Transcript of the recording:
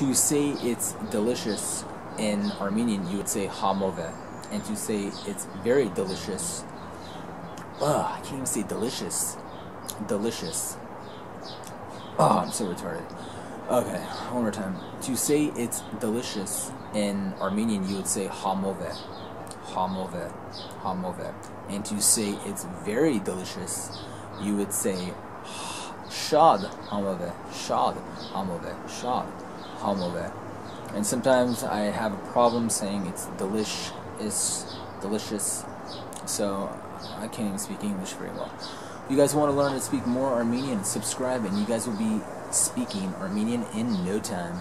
to say it's delicious in Armenian, you would say hamove. And to say it's very delicious, ugh, I can't even say delicious. Delicious. Oh, I'm so retarded. Okay, one more time. To say it's delicious in Armenian, you would say hamove. Hamove. Hamove. And to say it's very delicious, you would say shad hamove. Shad hamove. Shad hamove. And sometimes I have a problem saying it's delish is delicious. So I can't even speak English very well. If you guys want to learn to speak more Armenian, subscribe and you guys will be speaking Armenian in no time.